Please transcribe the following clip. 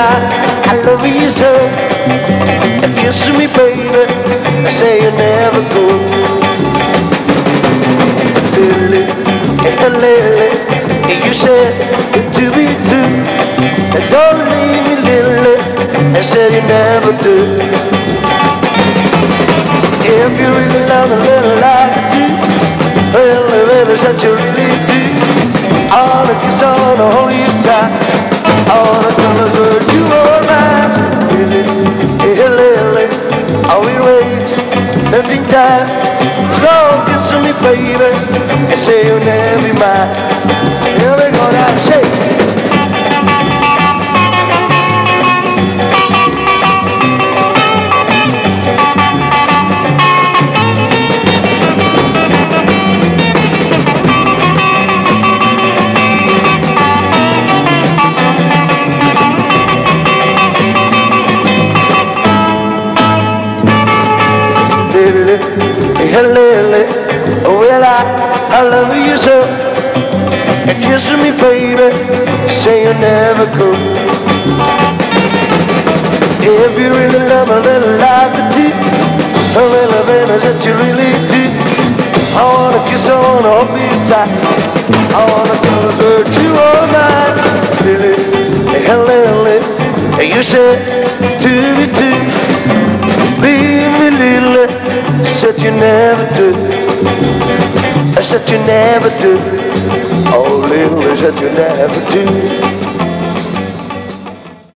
I, love you so. Kiss me baby, say you never go Lilli, Lilli, you said to be true. Don't leave me Lilli, I said you never do. If you really love a little like I do Well, if ever such a really do. All the kiss, all the whole you try all the colors were time? Slow kiss me, baby, and say you'll never be mine. Here we go now, shake. So. And kiss me, baby, say you never go. If you really love a little like I do, oh, well, baby, that you really do. I wanna kiss, I wanna hold you tight. I wanna us where you are mine. Lilli, hey, Lilli, hey, you said to me too. Leave me little, said you never do. Said you never do. Oh, little, said you never do.